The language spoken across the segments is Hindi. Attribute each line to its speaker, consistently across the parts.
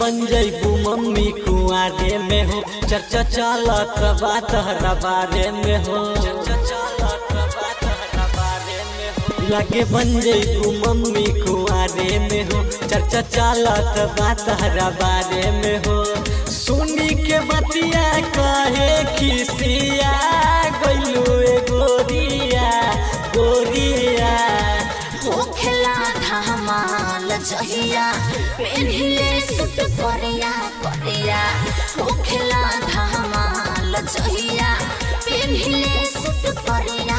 Speaker 1: बन जैबू मम्मी कुआरे में हो, चर्चा चालत बात हरा बारे में हो। चर्चा चालत बात हरा बारे में हो। लगे बन जैबू मम्मी कुआरे में हो, चर्चा चालत बात तहरा बारे में हो। सुनी के बतिया कहे
Speaker 2: किसी धमाल में हिले सुत करिया करिया होखेला धामा जहिया में हिले सुत करिया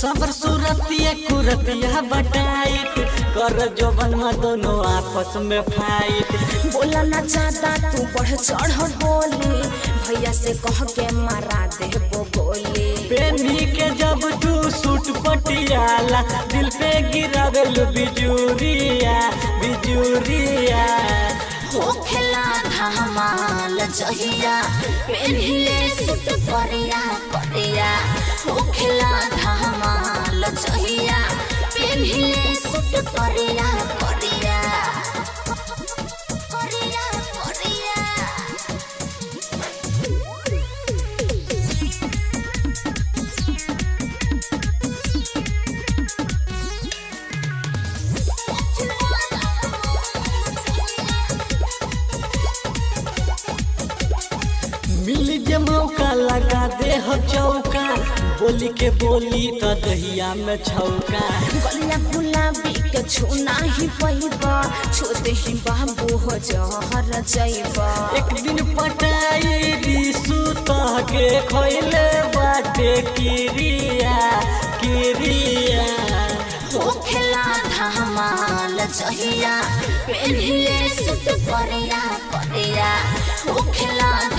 Speaker 1: सबर सूरतिया कुरतिया बटाइट। कर जोबन में दोनों आपस में फाइट।
Speaker 2: बोला ना ज़्यादा तू बढ़ चढ़ बोली। भैया से कह के मारा दे वो गोली
Speaker 1: पेनी के जब तू सूट पटियाला दिल पे गिरावेल बिजूरिया बिजूरिया।
Speaker 2: होखेला धमाल जहिया पेन्हिले सुट करिया करिया होखेला धमाल पेन्हिले
Speaker 1: जे मौका लगा दे हो चौका। बोली के बोली तो दहिया में छौका।
Speaker 2: गलिया गुलाबी के छूना ही पैबा छोटे ही बाबू हो जहर जैबा
Speaker 1: एक दिन पटाई रिसु के खोइले बाटे किरिया किरिया।
Speaker 2: धमाल जहिया पेन्हिले सुट करिया करिया होखेला धमाल